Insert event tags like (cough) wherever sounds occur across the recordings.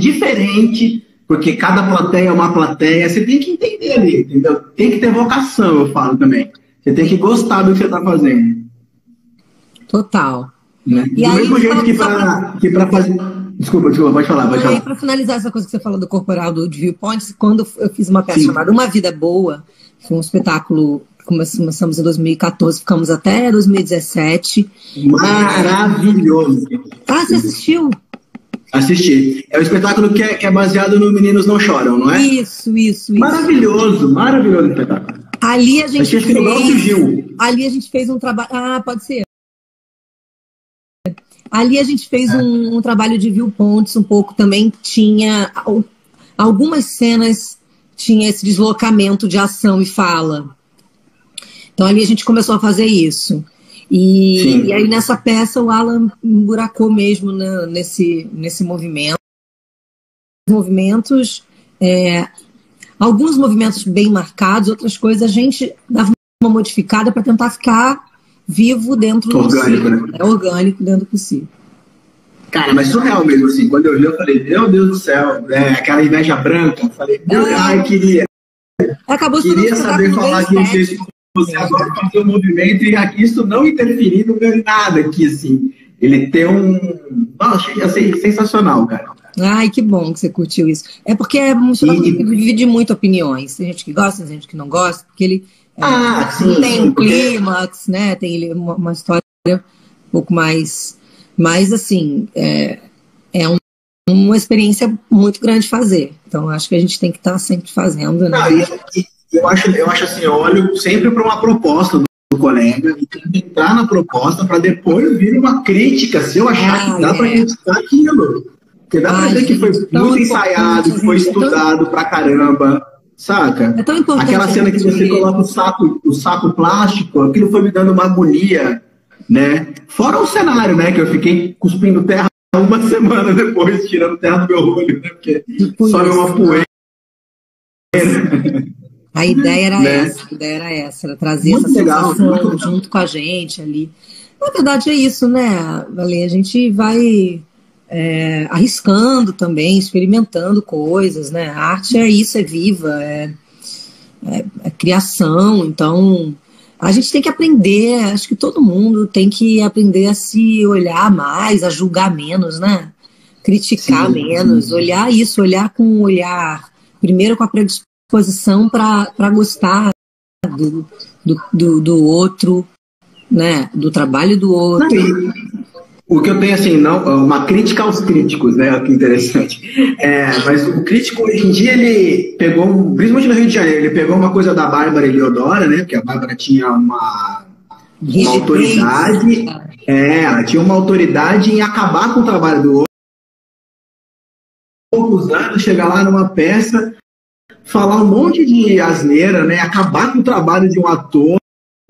diferente, porque cada plateia é uma plateia. Você tem que entender ali, entendeu? Tem que ter vocação, eu falo também. Você tem que gostar do que você está fazendo. Total. Né? E do aí, mesmo jeito que para pra fazer. Desculpa, desculpa, pode falar, pode E falar. para finalizar essa coisa que você falou do corporal do Viewpoints, quando eu fiz uma peça Sim. chamada Uma Vida Boa, foi um espetáculo, começamos em 2014, ficamos até 2017. Maravilhoso. Ah, você assistiu? Assistir. É um espetáculo que é, que é baseado no Meninos Não Choram, não é? Isso, isso, isso. Maravilhoso, maravilhoso o espetáculo. Ali a gente Achei que fez. Gil. Ali a gente fez um trabalho. Ah, pode ser. Ali a gente fez um, um trabalho de viewpoints um pouco também. Tinha al- algumas cenas, tinha esse deslocamento de ação e fala. Então ali a gente começou a fazer isso. E, e aí nessa peça o Alan emburacou mesmo na- nesse, nesse movimento. Movimentos, é, alguns movimentos bem marcados, outras coisas a gente dava uma modificada para tentar ficar vivo dentro Orgânico, do possível. né? É orgânico dentro do possível. Cara, mas surreal mesmo, assim. Quando eu vi, eu falei, meu Deus do céu, é, aquela inveja branca. Eu falei, meu, É. ai, queria, Acabou queria um saber falar que você, estético. Você agora fazer o movimento e aqui isso não interferir, não ganha nada aqui, assim. Ele tem um. Nossa, achei sensacional, cara. Ai, que bom que você curtiu isso. É porque é um E- que divide muito opiniões. Tem gente que gosta, tem gente que não gosta, porque ele é, Ah, sim, tem sim, um porque- clímax, né? Tem uma, uma história um pouco mais. Mas, assim, é, é um- uma experiência muito grande fazer. Então, acho que a gente tem que estar sempre fazendo, né? Não, e- eu, acho, eu acho assim, eu olho sempre para uma proposta do, do colega e tento entrar na proposta para depois vir uma crítica, se eu achar Ah, que dá para é. criticar aquilo. Porque dá para Ai, ver que foi tão muito ensaiado, que foi é tão- estudado pra caramba, saca? É tão importante. Aquela cena que você coloca o saco, o saco plástico, aquilo foi me dando uma agonia, né? Fora o cenário, né? Que eu fiquei cuspindo terra uma (laughs) semana depois, tirando terra do meu olho, né? Porque sobe uma poeira. A ideia era Né? essa, a ideia era essa, era trazer Muito essa legal, sensação junto com a gente ali. Na verdade é isso, né, Ale? A gente vai é, arriscando também, experimentando coisas, né? A arte é isso, é viva, é, é- é criação, então a gente tem que aprender, acho que todo mundo tem que aprender a se olhar mais, a julgar menos, né? Criticar Sim, menos, sim. olhar isso, olhar com um olhar, primeiro com a predisposição para gostar do, do, do, do outro, né? Do trabalho do outro. E O que eu tenho, assim, não, uma crítica aos críticos, né? Que interessante. É, mas o crítico, hoje em dia, ele pegou, principalmente no Rio de Janeiro, ele pegou uma coisa da Bárbara Eleodora, né? Porque a Bárbara tinha uma, uma autoridade, é, ela tinha uma autoridade em acabar com o trabalho do outro. Poucos anos, chegar lá numa peça, falar um monte de asneira, né? Acabar com o trabalho de um ator.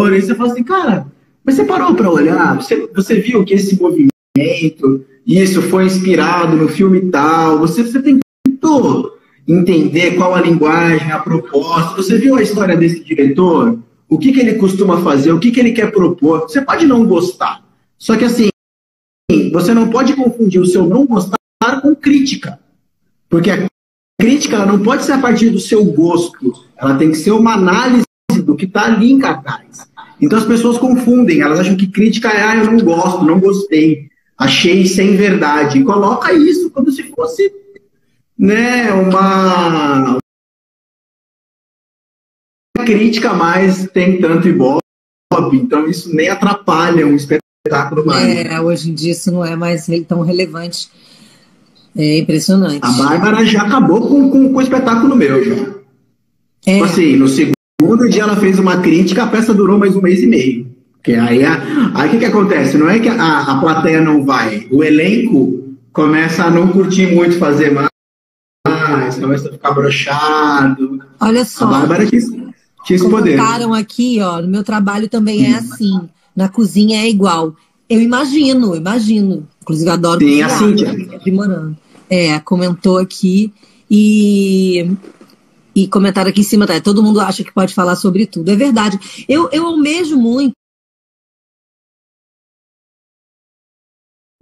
E você fala assim, cara, mas você parou para olhar? Você, você viu que esse movimento, isso foi inspirado no filme tal? Você, você tentou entender qual a linguagem, a proposta? Você viu a história desse diretor? O que, que ele costuma fazer? O que, que ele quer propor? Você pode não gostar. Só que assim, você não pode confundir o seu não gostar com crítica. Porque a crítica ela não pode ser a partir do seu gosto. Ela tem que ser uma análise do que está ali em cartaz. Então as pessoas confundem, elas acham que crítica é, ah, eu não gosto, não gostei, achei sem verdade. E coloca isso como se fosse né, uma crítica, mas tem tanto ibope, então isso nem atrapalha um espetáculo mais. É, hoje em dia isso não é mais tão relevante. É impressionante. A Bárbara já acabou com, com, com o espetáculo meu, já. É, Tipo assim, no segundo dia ela fez uma crítica, a peça durou mais um mês e meio. Que aí a- aí o que, que acontece? Não é que a, a plateia não vai, o elenco começa a não curtir muito fazer mais, começa a ficar brochado. olha A só. Bárbara quis, quis poder. Comentaram aqui, ó, no meu trabalho também é assim. Na cozinha é igual. Eu imagino, imagino. Inclusive, adoro Sim, a cozinhar, Cíntia. né? aprimorando. É, comentou aqui e e comentaram aqui em cima, tá? Todo mundo acha que pode falar sobre tudo. É verdade. Eu, eu almejo muito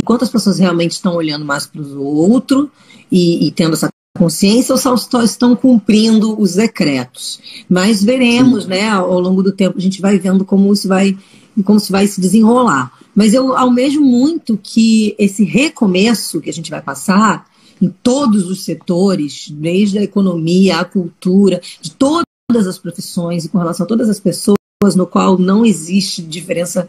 quantas pessoas realmente estão olhando mais para o outro e, e tendo essa consciência ou só estão cumprindo os decretos. Mas veremos, Sim. né, ao longo do tempo, a gente vai vendo como isso vai, como isso vai se desenrolar. Mas eu almejo muito que esse recomeço que a gente vai passar em todos os setores, desde a economia, a cultura, de todas as profissões e com relação a todas as pessoas, no qual não existe diferença,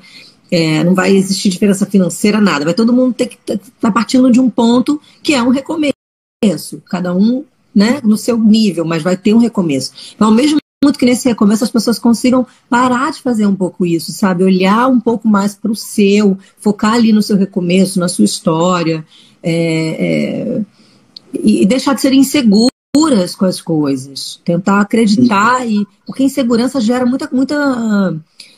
é, não vai existir diferença financeira, nada. Vai todo mundo ter que estar tá partindo de um ponto que é um recomeço recomeço, cada um né, no seu nível, mas vai ter um recomeço. Então, ao mesmo muito que nesse recomeço as pessoas consigam parar de fazer um pouco isso, sabe? Olhar um pouco mais para o seu, focar ali no seu recomeço, na sua história, é, é, e deixar de ser inseguras com as coisas. Tentar acreditar, e, porque insegurança gera muita, muita,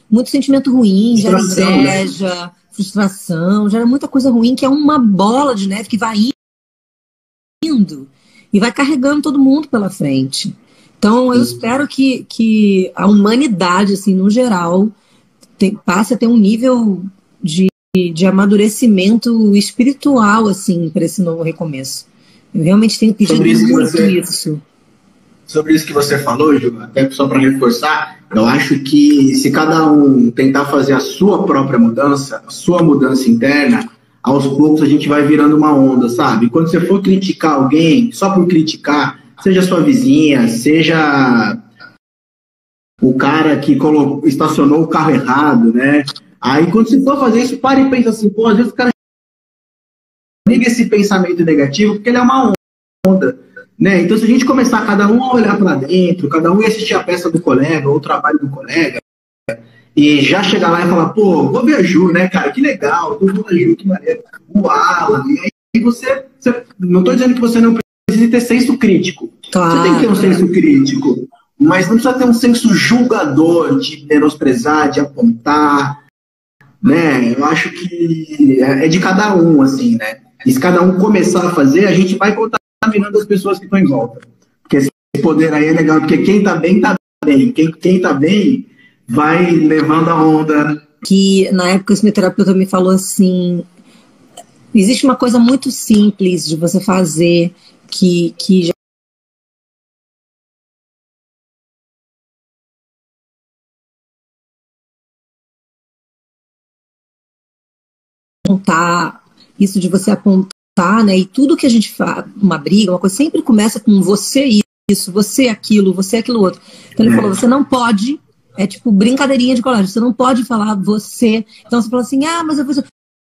muito sentimento ruim, gera né? inveja, frustração, gera muita coisa ruim, que é uma bola de neve que vai indo indo e vai carregando todo mundo pela frente. Então, eu espero que, que a humanidade, assim, no geral, tem, passe a ter um nível de, de amadurecimento espiritual, assim, para esse novo recomeço. Eu realmente tenho pedido isso muito você, isso. Sobre isso que você falou, Ju, até só para reforçar, eu acho que se cada um tentar fazer a sua própria mudança, a sua mudança interna, aos poucos a gente vai virando uma onda, sabe? Quando você for criticar alguém, só por criticar, seja sua vizinha, seja o cara que colocou, estacionou o carro errado, né? Aí quando você for fazer isso, pare e pensa assim, pô, às vezes o cara liga esse pensamento negativo porque ele é uma onda, né? Então se a gente começar cada um a olhar para dentro, cada um a assistir a peça do colega ou o trabalho do colega, e já chegar lá e falar, pô, vou ver a Ju, né, cara? Que legal, tô vendo a Ju, que maneiro. O Alan. E aí você, você. Não tô dizendo que você não precisa ter senso crítico. Claro. Você tem que ter um senso crítico. Mas não precisa ter um senso julgador de menosprezar, de apontar. Né? Eu acho que é, é de cada um, assim, né? E se cada um começar a fazer, a gente vai contaminando as pessoas que estão em volta. Porque esse poder aí é legal, porque quem tá bem, tá bem. Quem, quem tá bem vai levando a onda. Que na época o meu terapeuta me falou assim: existe uma coisa muito simples de você fazer que, que já apontar, isso de você apontar, né? E tudo que a gente faz, uma briga, uma coisa, sempre começa com você isso, você aquilo, você aquilo outro. Então ele é. falou: você não pode é tipo brincadeirinha de colégio. Você não pode falar você. Então você fala assim, ah, mas eu vou.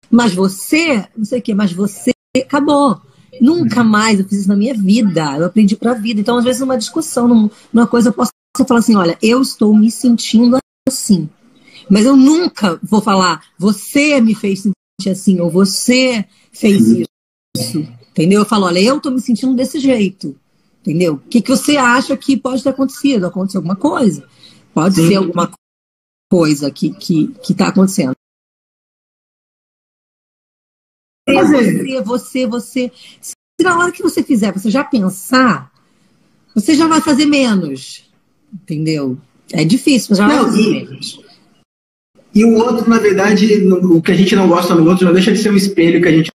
Mas você, não sei o quê, mas você acabou. Nunca mais eu fiz isso na minha vida. Eu aprendi pra vida. Então, às vezes, numa discussão, numa coisa, eu posso falar assim: olha, eu estou me sentindo assim. Mas eu nunca vou falar, você me fez assim, ou você fez isso. Entendeu? Eu falo, olha, eu estou me sentindo desse jeito. Entendeu? O que, que você acha que pode ter acontecido? Aconteceu alguma coisa. Pode Sim. ser alguma coisa que que, que tá acontecendo. Você, você, você. Se na hora que você fizer, você já pensar, você já vai fazer menos. Entendeu? É difícil, mas já não, vai fazer e, menos. E o outro, na verdade, o que a gente não gosta no outro não deixa de ser um espelho que a gente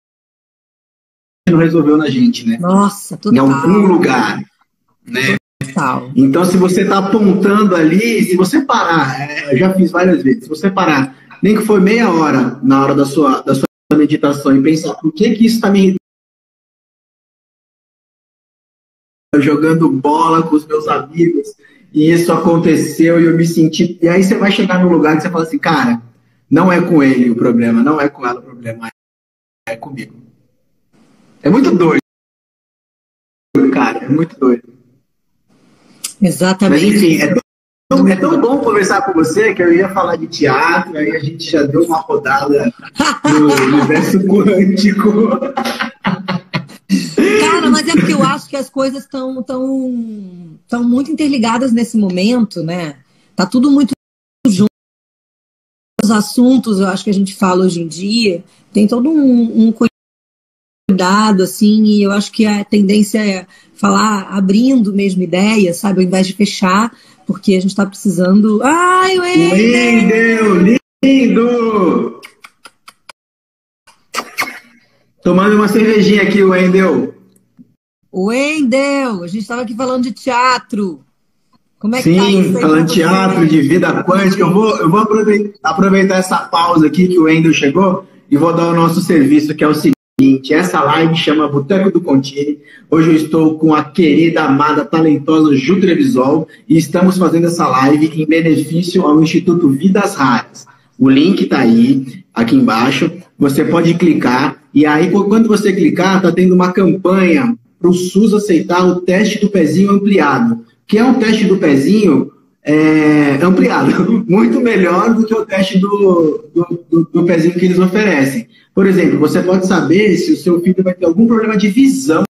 não resolveu na gente, né? Nossa, total. Em algum lugar. Né? Total. Então, se você está apontando ali, se você parar, é, eu já fiz várias vezes, se você parar, nem que for meia hora na hora da sua, da sua meditação e pensar por que, que isso está me jogando bola com os meus amigos e isso aconteceu e eu me senti. E aí você vai chegar num lugar que você fala assim, cara, não é com ele o problema, não é com ela o problema, é comigo. É muito doido, cara, é muito doido. Exatamente. Mas enfim, é tão, é tão bom conversar com você que eu ia falar de teatro, aí a gente já deu uma rodada no universo (laughs) quântico. Mas é porque eu acho que as coisas estão tão, tão muito interligadas nesse momento, né? Tá tudo muito junto. Os assuntos, eu acho que a gente fala hoje em dia, tem todo um, um cuidado, assim, e eu acho que a tendência é falar abrindo mesmo ideias, sabe, ao invés de fechar, porque a gente está precisando. Ai, Wendel! Lindo! Tomando uma cervejinha aqui, Wendel. Wendel, a gente estava aqui falando de teatro. Como é que tá Sim, tá falando de teatro, de vida quântica. Eu vou, eu vou aproveitar essa pausa aqui que o Wendel chegou e vou dar o nosso serviço, que é o seguinte. Essa live chama Boteco do Contine. Hoje eu estou com a querida, amada, talentosa Ju Trevisol e estamos fazendo essa live em benefício ao Instituto Vidas Raras. O link está aí, aqui embaixo. Você pode clicar e aí, quando você clicar, está tendo uma campanha para o SUS aceitar o teste do pezinho ampliado, que é um teste do pezinho é, ampliado, (laughs) muito melhor do que o teste do, do, do, do, pezinho que eles oferecem. Por exemplo, você pode saber se o seu filho vai ter algum problema de visão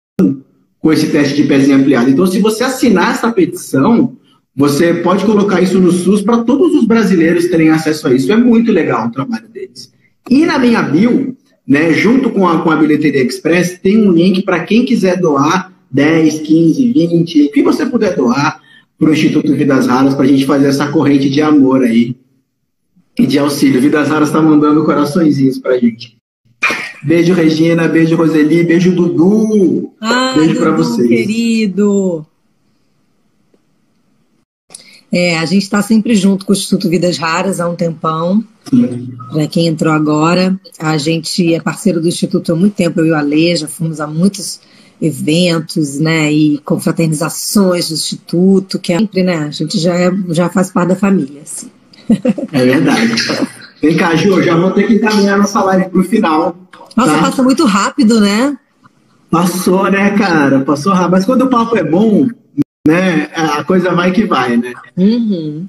com esse teste de pezinho ampliado. Então, se você assinar essa petição, você pode colocar isso no SUS para todos os brasileiros terem acesso a isso. É muito legal o trabalho deles. E na minha bio, né, junto com a, com a Bilheteria Express, tem um link para quem quiser doar 10, 15, 20, o que você puder doar para o Instituto Vidas Raras, para a gente fazer essa corrente de amor aí e de auxílio. Vidas Raras está mandando coraçõezinhos para a gente. Beijo, Regina. Beijo, Roseli. Beijo, Dudu. Ah, beijo para vocês. querido. É, a gente está sempre junto com o Instituto Vidas Raras há um tempão. Para quem entrou agora, a gente é parceiro do Instituto há muito tempo, eu e o Ale, já fomos a muitos eventos, né, e confraternizações do Instituto, que é sempre, né, a gente já, é, já faz parte da família, assim. É verdade. Vem cá, Ju, já vou ter que encaminhar nossa live para o final. Nossa, tá? passa muito rápido, né? Passou, né, cara? Passou rápido. Mas quando o papo é bom, né, a coisa vai que vai, né? Uhum.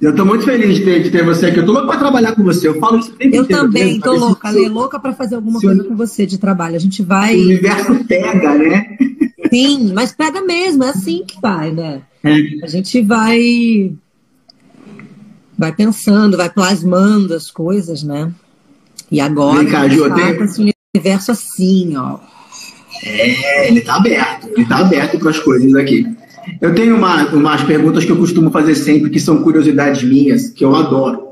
Eu estou muito feliz de ter, de ter, você aqui. Eu estou louco para trabalhar com você. Eu falo isso sempre. Eu também estou louca, Ale, louca para fazer alguma coisa com você de trabalho. A gente vai. O universo pega, né? Sim, mas pega mesmo, é assim que vai, né? É. A gente vai. Vai pensando, vai plasmando as coisas, né? E agora. Vem cá, Ju, tem... esse universo assim, ó. É, ele está aberto. Ele está aberto para as coisas aqui. Eu tenho uma, umas perguntas que eu costumo fazer sempre, que são curiosidades minhas, que eu adoro.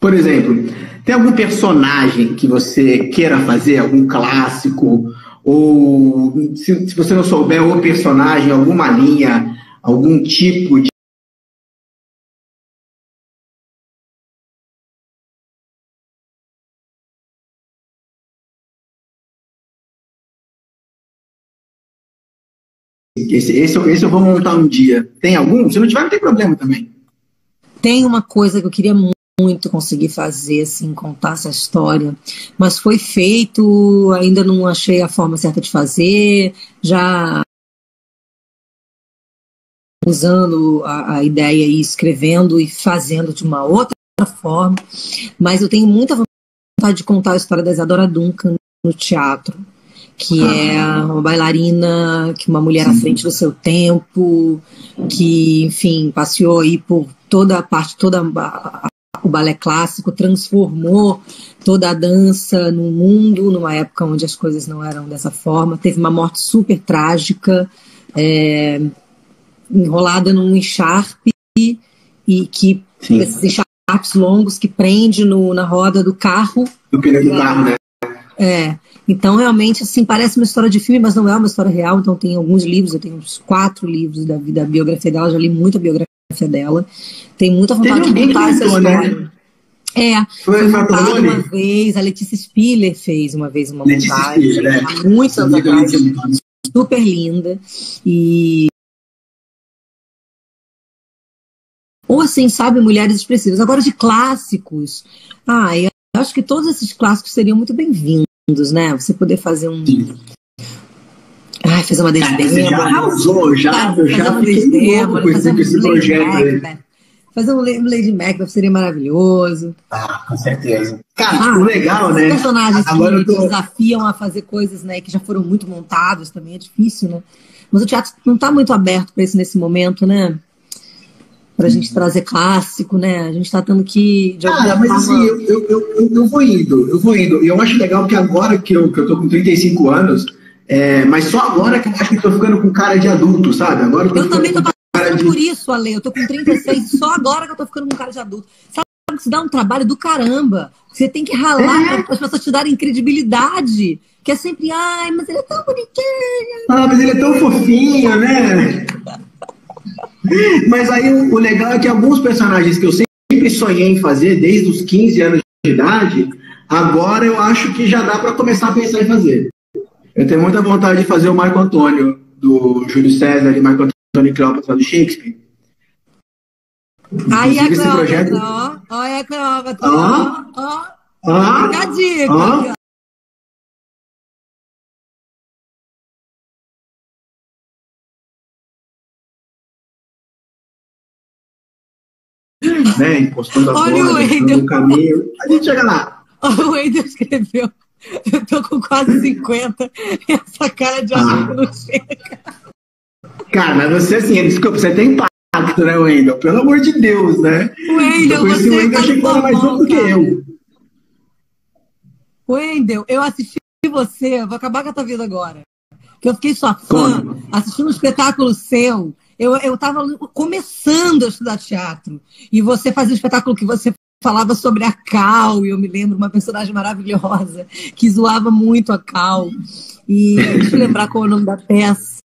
Por exemplo, tem algum personagem que você queira fazer, algum clássico, ou se, se você não souber, ou personagem, alguma linha, algum tipo Esse, esse, esse eu vou montar um dia. Tem algum? Se não tiver, não tem problema também. Tem uma coisa que eu queria muito conseguir fazer, assim, contar essa história, mas foi feito, ainda não achei a forma certa de fazer, já usando a, a ideia e escrevendo e fazendo de uma outra forma, mas eu tenho muita vontade de contar a história da Isadora Duncan no teatro que é uma bailarina, que uma mulher Sim. à frente do seu tempo, que, enfim, passeou aí por toda a parte, toda a, o balé clássico, transformou toda a dança no mundo, numa época onde as coisas não eram dessa forma. Teve uma morte super trágica, é, enrolada num encharpe, e que Sim. esses encharpes longos que prende no, na roda do carro. Do pneu do carro, né? É. Então, realmente, assim, parece uma história de filme, mas não é uma história real. Então, tem alguns livros, eu tenho uns quatro livros da vida, da biografia dela, já li muita biografia dela. Tem muita vontade de contar essa né? história. Né? É, foi, foi montado uma vez, a Letícia Spiller fez uma vez uma Letícia montagem, Spiller, há muitos anos atrás, super linda. E ou assim, sabe, mulheres expressivas. Agora de clássicos, ah, eu acho que todos esses clássicos seriam muito bem-vindos né? Você poder fazer um. Ai, fazer uma desdema. Você já arrasou, já, eu já um fiquei louco com esse, esse projeto aí. Fazer um Lady Macbeth seria maravilhoso. Ah, com certeza. Cara, ah, o legal, né? personagens Agora que tô... desafiam a fazer coisas né, que já foram muito montados também é difícil, né? Mas o teatro não está muito aberto para isso nesse momento, né? Para a gente trazer clássico, né? A gente está tendo que. De ah, mas forma... assim, eu, eu, eu, eu, vou indo, eu vou indo. E eu acho legal que agora que eu, que eu tô com 35 anos, é, mas só agora que eu acho que estou ficando com cara de adulto, sabe? Agora eu, eu também tô passando de... por isso, Ale. Eu tô com 36, só agora que eu tô ficando com cara de adulto. Sabe que se dá um trabalho do caramba. Você tem que ralar é. para as pessoas te darem credibilidade. Que é sempre, ai, mas ele é tão bonitinho. Ah, mas ele é tão fofinho, né? (laughs) mas aí o, o legal é que alguns personagens que eu sempre sonhei em fazer, desde os 15 anos de idade, agora eu acho que já dá para começar a pensar em fazer. Eu tenho muita vontade de fazer o Marco Antônio, do Júlio César e Marco Antônio Cleópatra do Shakespeare. Aí a Cleópatra, projeto... ó. Olha a Cleópatra, ó. Ó. ó. Dica. Ó. Né, encostando a Olha bola, o Wendel. caminho. A gente chega lá. O Wendel escreveu. Eu tô com quase 50 e essa cara de amigo ah. não chega. Cara, mas você assim, desculpa, você tem impacto, né, Wendel? Pelo amor de Deus, né? Wendel, eu conheci o Wendel, achei que era mais novo do que eu. Wendel, eu assisti você, vou acabar com a tua vida agora. Que eu fiquei sua fã, Como? assistindo um espetáculo seu. Eu, eu tava começando a estudar teatro. E você fazia um espetáculo que você falava sobre a Cal, e eu me lembro, uma personagem maravilhosa, que zoava muito a Cal. E deixa eu lembrar qual é o nome da peça.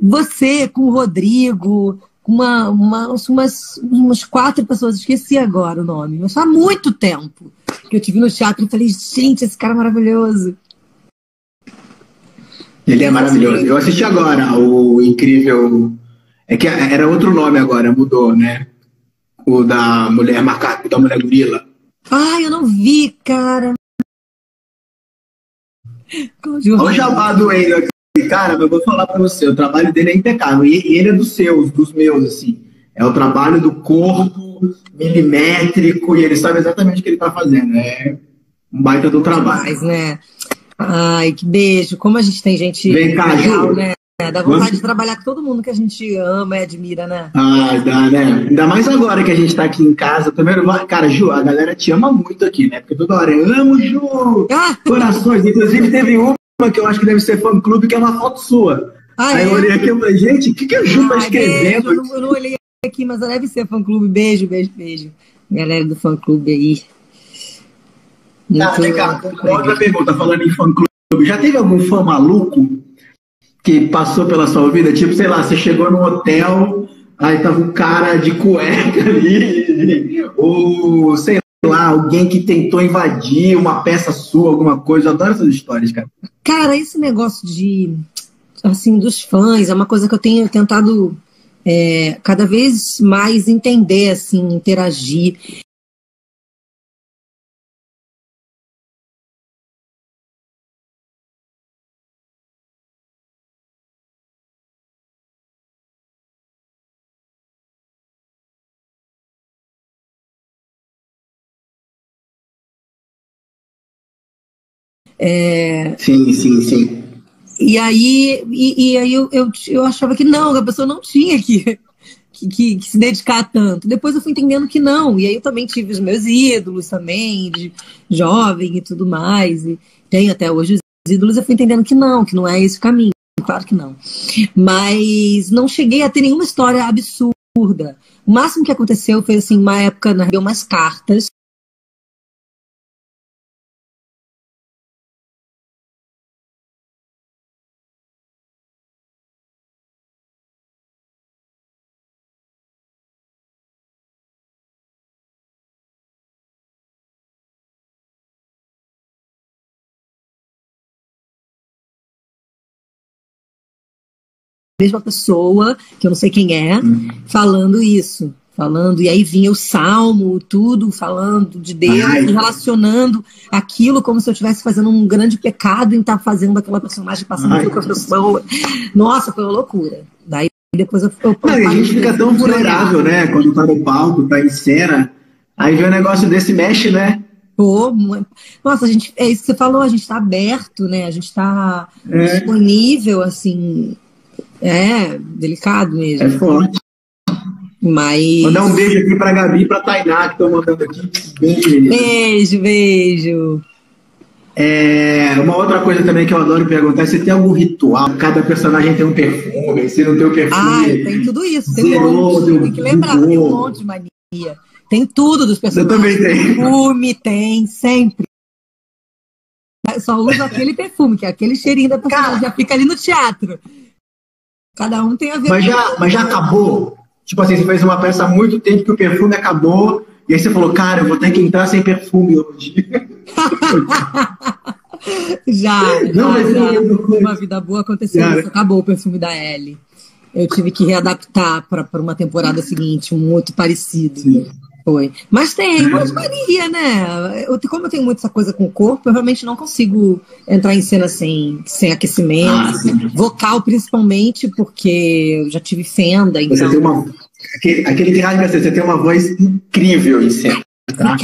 Você com o Rodrigo, com uma, uma, umas, umas quatro pessoas, esqueci agora o nome, mas há muito tempo que eu te vi no teatro e falei, gente, esse cara é maravilhoso. Ele é maravilhoso. Eu assisti agora o incrível. É que era outro nome agora, mudou, né? O da mulher macaco, da mulher gorila. Ai, eu não vi, cara. Olha o jabá do Wendel Cara, eu vou falar pra você, o trabalho dele é impecável. E ele é dos seus, dos meus, assim. É o trabalho do corpo milimétrico e ele sabe exatamente o que ele tá fazendo. É um baita do trabalho. Mas, né? Ai, que beijo. Como a gente tem gente Vem cá, legal, Ju. né? É, dá vontade Vamos... de trabalhar com todo mundo que a gente ama e admira, né? Ah, dá, né? Ainda mais agora que a gente tá aqui em casa. Também, cara, Ju, a galera te ama muito aqui, né? Porque toda hora eu amo, Ju! Ah! Corações. Inclusive, teve uma que eu acho que deve ser fã-clube, que é uma foto sua. Ah, Aí é? eu olhei aqui e falei, gente, o que, que a Ju tá escrevendo? Beijo, eu, não, eu não olhei aqui, mas deve ser fã-clube. Beijo, beijo, beijo. Galera do fã-clube aí. Ah, vem cá, outra pergunta, falando em fã-clube. Já teve algum fã maluco que passou pela sua vida? Tipo, sei lá, você chegou num hotel, aí tava um cara de cueca (laughs) ali, ou sei lá, alguém que tentou invadir uma peça sua, alguma coisa. Eu adoro essas histórias, cara. Cara, esse negócio de, assim, dos fãs é uma coisa que eu tenho tentado é, cada vez mais entender, assim, interagir. É... Sim, sim, sim. E aí, e, e aí eu, eu, eu, achava que não, a pessoa não tinha que, que, que, que, se dedicar tanto. Depois eu fui entendendo que não. E aí eu também tive os meus ídolos também, de jovem e tudo mais. E tenho até hoje os ídolos, eu fui entendendo que não, que não é esse o caminho. Claro que não. Mas não cheguei a ter nenhuma história absurda. O máximo que aconteceu foi assim, uma época, na umas cartas mesma pessoa, que eu não sei quem é, uhum. falando isso. Falando, e aí vinha o salmo, tudo, falando de Deus, Ai. relacionando aquilo como se eu estivesse fazendo um grande pecado em estar tá fazendo aquela personagem passando Ai. pela pessoa. Nossa, foi uma loucura. Daí depois eu. eu não, a gente fica tão vulnerável, né? Quando tá no palco, tá em cena. Aí vem um negócio desse, mexe, né? Pô, nossa, a gente, é isso que você falou, a gente está aberto, né? A gente está é. disponível, assim, é, delicado mesmo. É forte. Mas. Mandar um beijo aqui pra Gabi e pra Tainá, que estão mandando aqui. Beijo, beijo. beijo. É, uma outra coisa também que eu adoro perguntar é se tem algum ritual. Cada personagem tem um perfume, se não tem o um perfume. Ah, tem tudo isso. Tem, zerou, um monte, tem que lembrar, tem um monte de mania. Tem tudo dos Eu personagens. também tenho. Perfume tem, sempre. Só usa aquele perfume, que é aquele cheirinho da personagem, já fica ali no teatro. Cada um tem a ver Mas já, mas já acabou. Tipo assim, você fez uma peça há muito tempo que o perfume acabou. E aí você falou, cara, eu vou ter que entrar sem perfume hoje. (laughs) Já, Não, já, já. Uma vida boa aconteceu. Acabou o perfume da Ellie. Eu tive que readaptar para uma temporada seguinte, um outro parecido. Sim. Foi. Mas tem, mas varia, né? Eu, como eu tenho muito essa coisa com o corpo, eu realmente não consigo entrar em cena sem, sem aquecimento. Ah. Vocal, principalmente, porque eu já tive fenda, Você então. tem uma. Aquele, aquele que rasga você tem uma voz incrível em cena. Tá?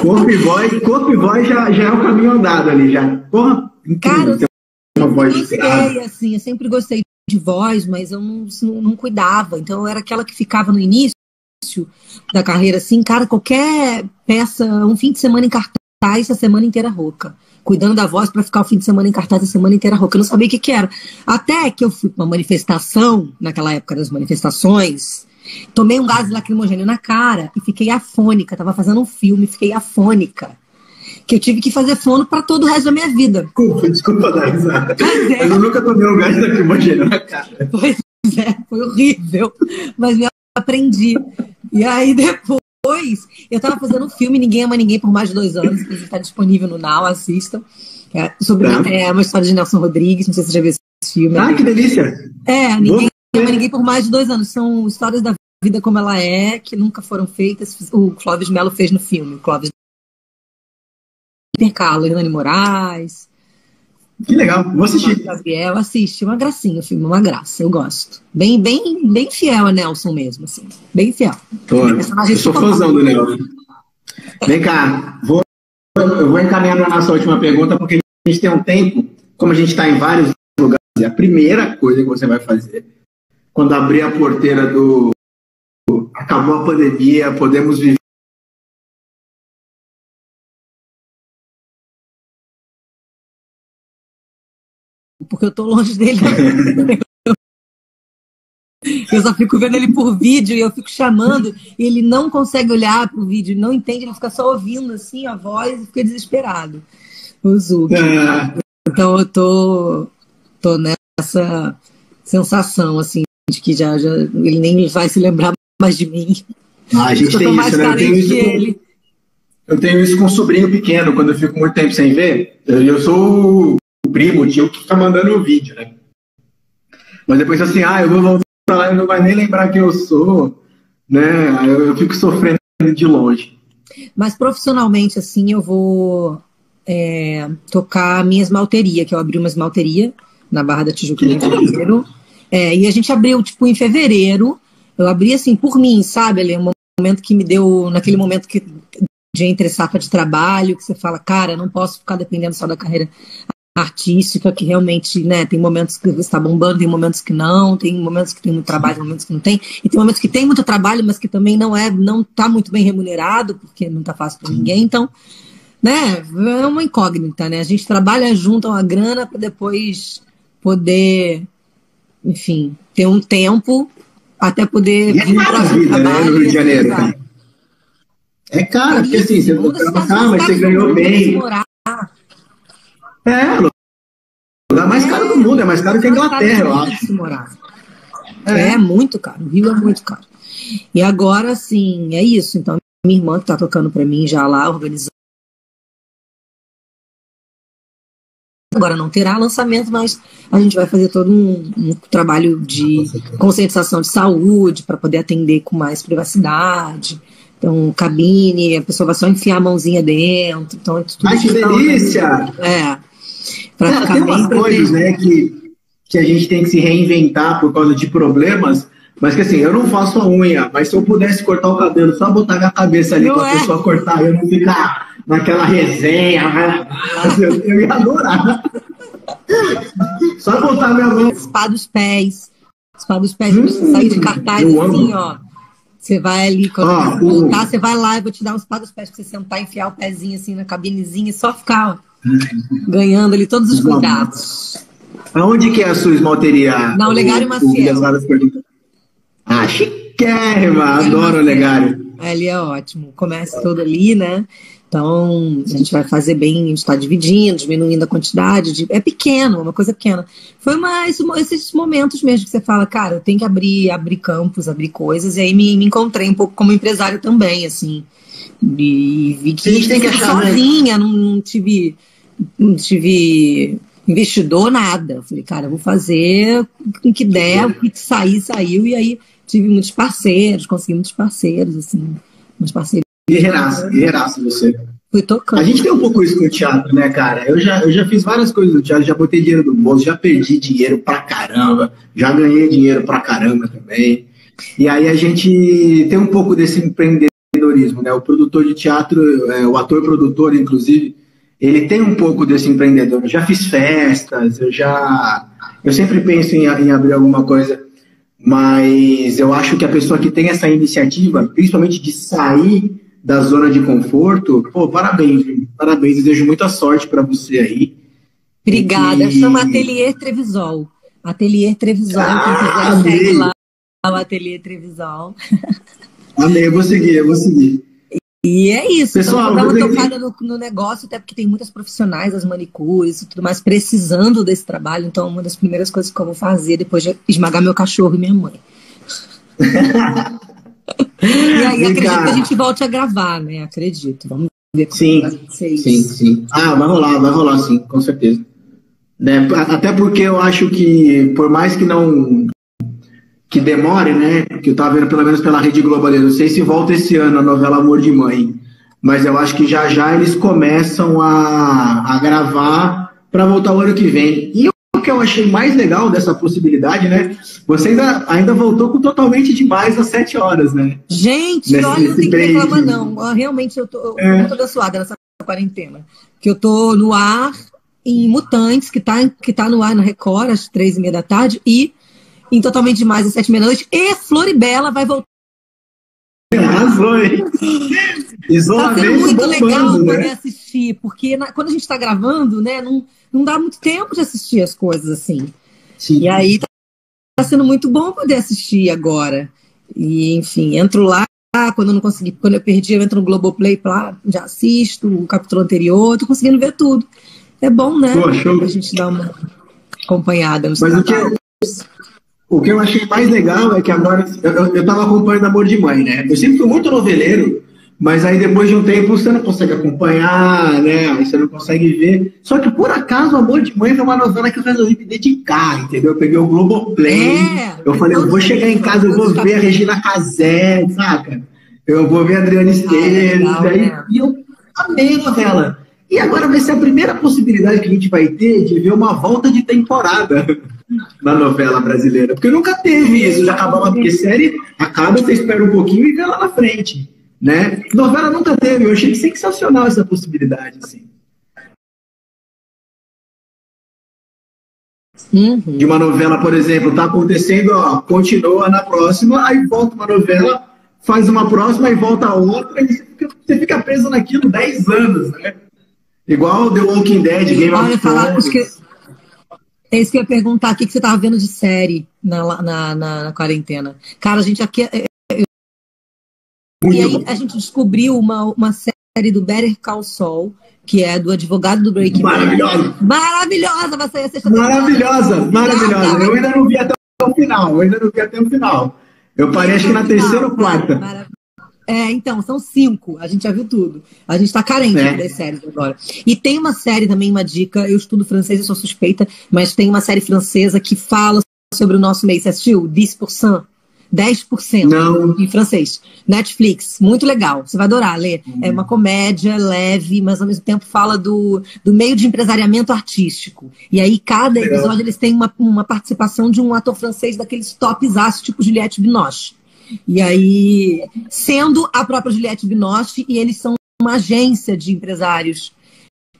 corpo e voz, corpo e voz já, já é o caminho andado ali, já. Porra, incrível. Cara, uma voz gostei, grave. assim, eu sempre gostei de voz, mas eu não, não, não cuidava. Então eu era aquela que ficava no início da carreira, assim, cara, qualquer peça, um fim de semana em cartaz, a semana inteira rouca. Cuidando da voz para ficar o fim de semana em cartaz a semana inteira rouca. Eu não sabia o que, que era. Até que eu fui para uma manifestação, naquela época das manifestações, tomei um gás lacrimogêneo na cara e fiquei afônica. Tava fazendo um filme, fiquei afônica. Que eu tive que fazer fono para todo o resto da minha vida. Desculpa, desculpa dar risada. Mas é. Mas eu nunca tomei um gás lacrimogêneo na cara. Pois é, foi horrível. Mas eu aprendi. E aí (laughs) depois, eu tava fazendo um filme, Ninguém Ama Ninguém por mais de dois anos, que está disponível no Now, assistam. É, sobre Tá. é, uma história de Nelson Rodrigues, não sei se você já viu esse filme. Ah, que delícia. É, Ninguém Vou- Ama Ninguém por mais de dois anos. São histórias da vida como ela é, que nunca foram feitas. O Clóvis Mello fez no filme. O Clóvis Intercalo, Hernani Moraes, Que legal. Vou assistir. Gabriel, assiste, uma gracinha o filme, uma graça, eu gosto. Bem, bem, bem fiel a Nelson mesmo, assim. Bem fiel. Tô, eu sou fãzão do Nelson. Vem cá, vou, eu vou encaminhando a nossa última pergunta, porque a gente tem um tempo, como a gente está em vários lugares, a primeira coisa que você vai fazer, quando abrir a porteira do. Acabou a pandemia, podemos viver. Porque eu tô longe dele. Eu só fico vendo ele por vídeo e eu fico chamando e ele não consegue olhar pro vídeo, não entende, ele fica só ouvindo assim a voz e fica desesperado. O Zuki. Ah, Então eu tô, tô nessa sensação assim de que já, já ele nem vai se lembrar mais de mim. a gente eu tem isso, né? Eu tenho isso, com, eu tenho isso com um sobrinho pequeno, quando eu fico muito tempo sem ver. Eu, eu sou primo, o tio que fica mandando o vídeo, né? Mas depois assim, ah, eu vou voltar lá, ele não vai nem lembrar quem eu sou, né? Eu, eu fico sofrendo de longe. Mas profissionalmente, assim, eu vou é, tocar a minha esmalteria, que eu abri uma esmalteria na Barra da Tijuca em janeiro. É, e a gente abriu, tipo, em fevereiro. Eu abri, assim, por mim, sabe? Ali, um momento que me deu, naquele momento que de entre safra de trabalho, que você fala, cara, não posso ficar dependendo só da carreira artística, que realmente, né, tem momentos que está bombando, tem momentos que não, tem momentos que tem muito trabalho, tem momentos que não tem, e tem momentos que tem muito trabalho, mas que também não é, não está muito bem remunerado, porque não está fácil para ninguém, então, né, é uma incógnita, né, a gente trabalha junto uma grana para depois poder, enfim, ter um tempo até poder E é caro a vida, né, no Rio de Janeiro. É caro, porque assim, você vai cidade, ah, mas você cidade ganhou bem. É, o lugar mais caro do mundo, é mais caro que a Inglaterra, eu acho. Se morar. É. muito caro, o Rio é muito caro. E agora, assim, é isso. Então, minha irmã que tá tocando para mim já lá, organizando. Agora não terá lançamento, mas a gente vai fazer todo um, um trabalho de conscientização de saúde para poder atender com mais privacidade. Então, cabine, a pessoa vai só enfiar a mãozinha dentro. Então, tudo Ai, que tá delícia! organizado. É. Pra Cara, ficar tem umas coisas, né, que, que a gente tem que se reinventar por causa de problemas, mas que assim, eu não faço a unha, mas se eu pudesse cortar o cabelo, só botar a cabeça ali pra é? pessoa cortar, eu não ficar naquela resenha, eu, eu ia adorar. Só botar minha mão. Spa dos pés. Spa dos pés, você sair de cartaz eu assim, amo. ó. Você vai ali, quando Ó, você o- voltar, você vai lá e vou te dar um spa dos pés pra você sentar, enfiar o pezinho assim na cabinezinha e só ficar ó, ganhando ali todos os cuidados. Aonde que é a sua esmalteria? Na Olegário Maciel. Ah, chiquérrima, adoro o. Olegário. Ali é ótimo. Começa todo ali, né? Então, a gente vai fazer bem, a gente está dividindo, diminuindo a quantidade. De, é pequeno, uma coisa pequena. Foi mais esses momentos mesmo que você fala, cara, eu tenho que abrir, abrir campos, abrir coisas. E aí me, me encontrei um pouco como empresário também, assim. E vi que, a gente tem que achar, né? sozinha, né? não, não tive. Não tive investidor, nada. falei, cara, vou fazer o que der, o que sair, saiu. E aí tive muitos parceiros, consegui muitos parceiros, assim, muitos parceiros Guerreiraça, guerreiraça você. Fui tocando. A gente tem um pouco isso com o teatro, né, cara? Eu já, eu já fiz várias coisas no teatro, já botei dinheiro no bolso, já perdi dinheiro pra caramba, já ganhei dinheiro pra caramba também. E aí a gente tem um pouco desse empreendedorismo, né? O produtor de teatro, é, o ator produtor, inclusive, ele tem um pouco desse empreendedor. Eu já fiz festas, eu já. Eu sempre penso em, em abrir alguma coisa, mas eu acho que a pessoa que tem essa iniciativa, principalmente de sair da zona de conforto, pô, parabéns, parabéns, desejo muita sorte para você aí. Obrigada, e... chama Atelier Trevisol. Atelier Trevisol, ah, quem quiser segue lá o Atelier Trevisol. (laughs) Amei, eu vou seguir, eu vou seguir. E é isso, Pessoal, então, dar uma tocada no, no, negócio, até porque tem muitas profissionais, as manicures e tudo mais, precisando desse trabalho. Então, uma das primeiras coisas que eu vou fazer depois de esmagar meu cachorro e minha mãe. (laughs) E aí acredito que a gente volte a gravar, né? Acredito. Vamos ver como sim, vai ser isso. Sim, sim. Ah, vai rolar, vai rolar sim, com certeza. Né? Até porque eu acho que, por mais que não que demore, né? Que eu tava vendo pelo menos pela Rede Globo ali, não sei se volta esse ano a novela Amor de Mãe, mas eu acho que já já eles começam a, a gravar para voltar o ano que vem. E que eu achei mais legal dessa possibilidade, né? Você ainda, ainda voltou com totalmente demais às sete horas, né? Gente, Nesse, olha, não tem que reclamar, não. Realmente eu tô, é. muito abençoada nessa quarentena. Que eu tô no ar em Mutantes, que tá, que tá no ar na Record, às três e meia da tarde, e em Totalmente Demais, às sete meia da noite, e Floribela vai voltar. Arrasou, hein? Isolamento tá sendo muito bombando, legal né? poder assistir, porque na, quando a gente está gravando, né, não, não dá muito tempo de assistir as coisas assim. Sim. E aí tá, tá sendo muito bom poder assistir agora. E, enfim, entro lá, quando eu não consegui, quando eu perdi, eu entro no Globoplay lá, já assisto o capítulo anterior, tô conseguindo ver tudo. É bom, né? Pô, a gente dar uma acompanhada nos Mas o que, o que eu achei mais legal é que agora eu, eu tava acompanhando Amor de Mãe, né? Eu sempre fui muito noveleiro, mas aí depois de um tempo você não consegue acompanhar, né? Aí você não consegue ver. Só que por acaso, Amor de Mãe foi uma novela que eu resolvi me dedicar, entendeu? Eu peguei o Globoplay. É, eu falei, eu vou chegar em casa, eu vou ver a Regina Casé, saca? Eu vou ver a Adriana Esteves. Ah, né? E eu amei a novela. E agora vai ser a primeira possibilidade que a gente vai ter de ver uma volta de temporada (laughs) na novela brasileira. Porque nunca teve isso, já acabava, porque série acaba, você espera um pouquinho e vê lá na frente. Né? Novela nunca teve, eu achei sensacional essa possibilidade. Assim. Uhum. De uma novela, por exemplo, tá acontecendo, ó, continua na próxima, aí volta uma novela, faz uma próxima e volta outra, e você fica, você fica preso naquilo 10 anos, né? Igual The Walking Dead, Game Olha, of Thrones. Que... É isso que eu ia perguntar, o que, que você tava vendo de série na, na, na, na quarentena? Cara, a gente aqui é, e aí a gente descobriu uma, uma série do Better Call Saul, que é do advogado do Breaking Bad. Maravilhosa! Maravilhosa! Vai sair a sexta Maravilhosa! Maravilhosa! Eu ainda não vi até o final. Eu ainda não vi até o final. Eu parei acho que na terceira ou quarta. É, então, são cinco. A gente já viu tudo. A gente tá carente é. das séries agora. E tem uma série também, uma dica. Eu estudo francês, eu sou suspeita, mas tem uma série francesa que fala sobre o nosso mês. Você assistiu? 10%? 10% Não. em francês. Netflix, muito legal. Você vai adorar, Lê. Hum. É uma comédia leve, mas ao mesmo tempo fala do, do meio de empresariamento artístico. E aí, cada episódio, eles têm uma, uma participação de um ator francês daqueles tops tipo Juliette Binoche. E aí, sendo a própria Juliette Binoche, e eles são uma agência de empresários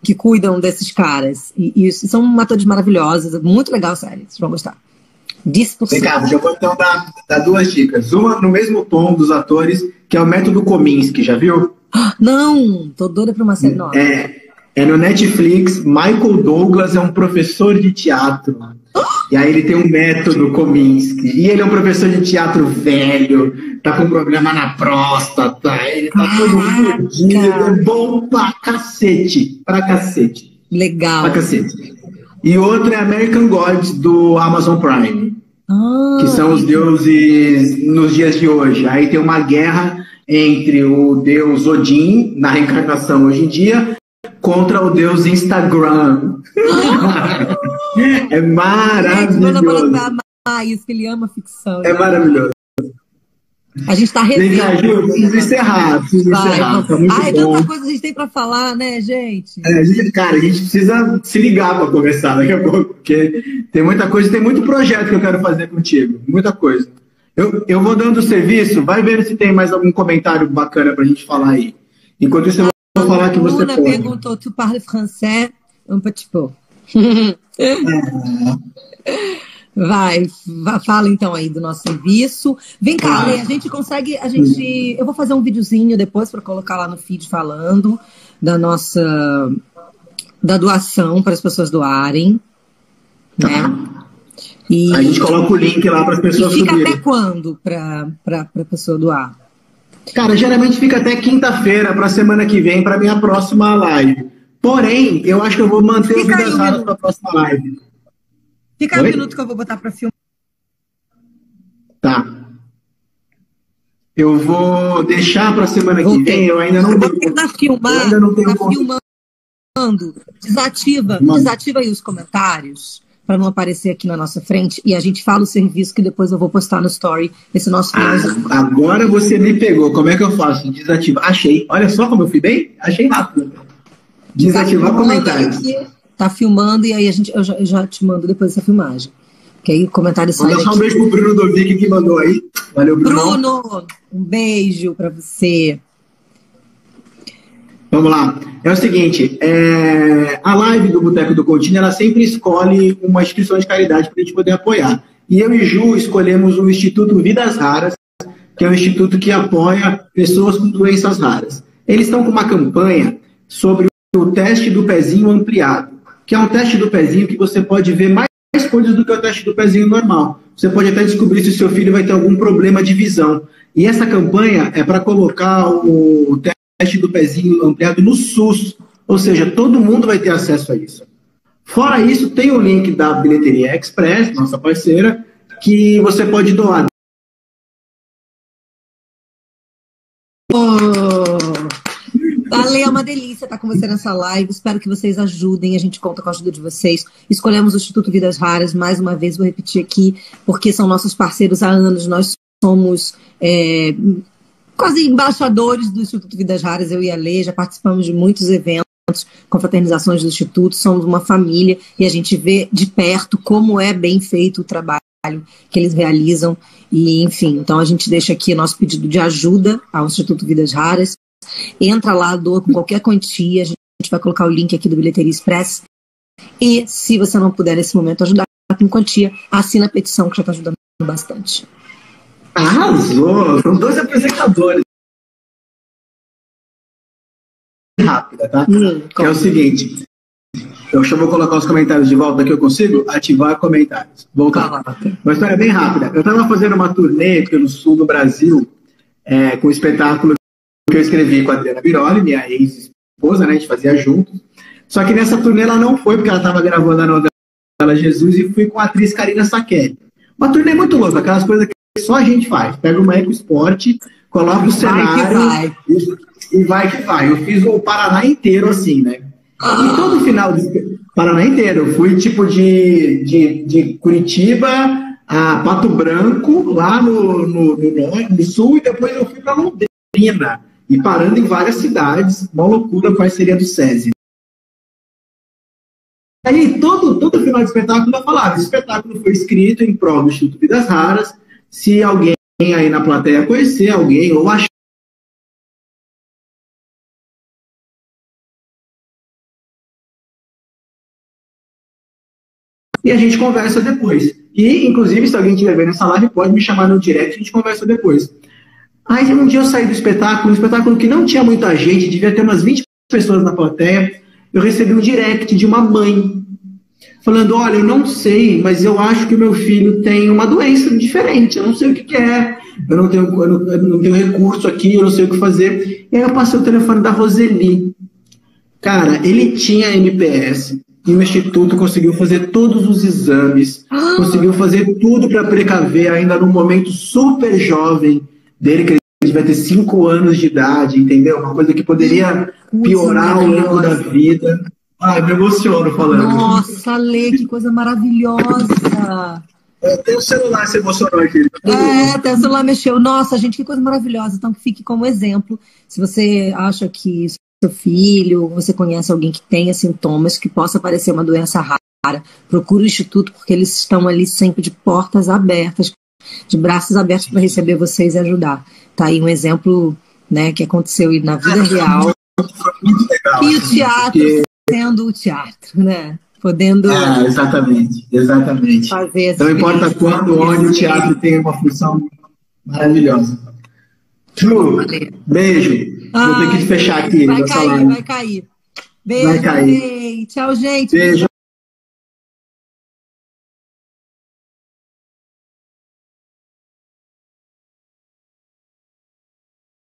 que cuidam desses caras. E, e são atores maravilhosos. Muito legal, sério. Vocês vão gostar. 10%. Ricardo, já vou então dar, dar duas dicas. Uma no mesmo tom dos atores, que é o método Kominsky, já viu? (gasps) Não, tô doida pra uma série nova. É, é no Netflix. Michael Douglas é um professor de teatro. E aí ele tem um método Kominsky. E ele é um professor de teatro velho, tá com problema na próstata, ele tá todo fodido, é bom pra cacete. Pra cacete. Legal. Pra cacete. E outro é American Gods do Amazon Prime. Ah, que são os deuses nos dias de hoje. Aí tem uma guerra entre o deus Odin, na reencarnação hoje em dia, contra o deus Instagram. é maravilhoso. isso, que ele ama ficção. É maravilhoso. A gente tá Vem cá, revendo. Ju, preciso encerrar, preciso Vai, encerrar. Tá muito Ai, bom. tanta coisa a gente tem pra falar, né, gente? É, a gente- cara, a gente precisa se ligar para conversar daqui a pouco, porque tem muita coisa, tem muito projeto que eu quero fazer contigo, muita coisa. Eu, eu vou dando o serviço, vai ver se tem mais algum comentário bacana pra gente falar aí. Enquanto isso, eu vou falar que você Bruna pode. perguntou, tu parles français? Um petit peu. (laughs) Vai, va- fala então aí do nosso serviço. Vem cá, a gente consegue, a gente, eu vou fazer um videozinho depois para colocar lá no feed falando da nossa da doação para as pessoas doarem, né? E, Tá. A gente coloca o link lá para as e pessoas fica subirem. até quando para a pessoa doar? Cara, geralmente fica até quinta-feira para a semana que vem, para minha próxima live. Porém, eu acho que eu vou manter o Fica aí Vidas um Raras para a próxima live. Fica um Oi? minuto que eu vou botar para filmar. Tá. Eu vou deixar para semana que vem, eu ainda não Você tá Eu filmando, ainda não tenho tá filmando. Desativa, Mano. desativa aí os comentários para não aparecer aqui na nossa frente e a gente fala o serviço que depois eu vou postar no story esse nosso. Ah, agora você me pegou. Como é que eu faço? Desativar. Achei. Olha só como eu fui bem. Achei rápido. Desativar Tá comentários. aqui, Tá filmando e aí a gente, eu, já, eu já te mando depois essa filmagem. Que aí o comentário sai um beijo pro Bruno Dovic que mandou aí. Valeu, Bruno. Bruno, um beijo para você. Vamos lá. É o seguinte, é, a live do Boteco do Continho, ela sempre escolhe uma instituição de caridade para a gente poder apoiar. E eu e Ju escolhemos o Instituto Vidas Raras, que é um instituto que apoia pessoas com doenças raras. Eles estão com uma campanha sobre o teste do pezinho ampliado, que é um teste do pezinho que você pode ver mais coisas do que o teste do pezinho normal. Você pode até descobrir se o seu filho vai ter algum problema de visão. E essa campanha é para colocar o teste do pezinho ampliado no SUS, ou seja, todo mundo vai ter acesso a isso. Fora isso, tem o link da Bilheteria Express, nossa parceira, que você pode doar. Oh, Ale, é uma delícia estar com você nessa live. Espero que vocês ajudem. A gente conta com a ajuda de vocês. Escolhemos o Instituto Vidas Raras. Mais uma vez, vou repetir aqui, porque são nossos parceiros há anos. Nós somos é, quase embaixadores do Instituto Vidas Raras, eu e a Lê. Já participamos de muitos eventos confraternizações do Instituto, somos uma família e a gente vê de perto como é bem feito o trabalho que eles realizam e enfim, então a gente deixa aqui nosso pedido de ajuda ao Instituto Vidas Raras, entra lá, doa com qualquer quantia, a gente vai colocar o link aqui do Bilheteria Express e se você não puder nesse momento ajudar com quantia, assina a petição que já está ajudando bastante. Arrasou! São dois apresentadores. Rápida, tá? Hum, é o seguinte. Eu só vou colocar os comentários de volta que eu consigo ativar comentários. Voltar. Uma história bem rápida. Eu estava fazendo uma turnê pelo sul do Brasil é, com um espetáculo que eu escrevi com a Adriana Biroli, minha ex-esposa, né? A gente fazia juntos. Só que nessa turnê ela não foi, porque ela estava gravando a novela Jesus e fui com a atriz Karina Saquelli. Uma turnê muito louca, aquelas coisas que só a gente faz. Pega uma EcoSport, coloca o cenário vai. E, e vai que vai. Eu fiz o Paraná inteiro assim, né? E todo final de Paraná inteiro. Eu fui tipo de, de, de Curitiba a Pato Branco, lá no, no, no, norte, no sul, e depois eu fui para Londrina. E parando em várias cidades, uma loucura qual seria do SESI. Aí todo, todo final de espetáculo eu falava, esse espetáculo foi escrito em prol do Instituto Vidas Raras, se alguém aí na plateia conhecer alguém ou achar e a gente conversa depois. E, inclusive, se alguém estiver vendo essa live, pode me chamar no direct a gente conversa depois. Aí, um dia eu saí do espetáculo, um espetáculo que não tinha muita gente, devia ter umas 20 pessoas na plateia. Eu recebi um direct de uma mãe. Falando: olha, eu não sei, mas eu acho que o meu filho tem uma doença diferente, eu não sei o que, que é, eu não, tenho, eu não, eu não tenho recurso aqui, eu não sei o que fazer. E aí eu passei o telefone da Roseli. Cara, ele tinha MPS, e o Instituto conseguiu fazer todos os exames, ah. conseguiu fazer tudo para precaver, ainda num momento super jovem dele, que ele devia ter 5 anos de idade, entendeu? Uma coisa que poderia piorar ao longo da vida. Ai, me emociono falando. Nossa, Lê, que coisa maravilhosa. Até o celular se emocionou aqui. É, até o celular mexeu. Nossa, gente, que coisa maravilhosa. Então, que fique como exemplo. Se você acha que seu filho, você conhece alguém que tenha sintomas, que possa parecer uma doença rara, procure o Instituto, porque eles estão ali sempre de portas abertas, de braços abertos para receber vocês e ajudar. Tá aí um exemplo né, que aconteceu na vida real. E o assim, teatro sendo o teatro, né? Podendo. É, exatamente, exatamente. Fazer Não importa quando, onde o teatro tem uma função maravilhosa. Ju, beijo. Vou ter que fechar aqui. Vai cair, vai cair. Beijo, vai cair. Tchau, gente. Beijo.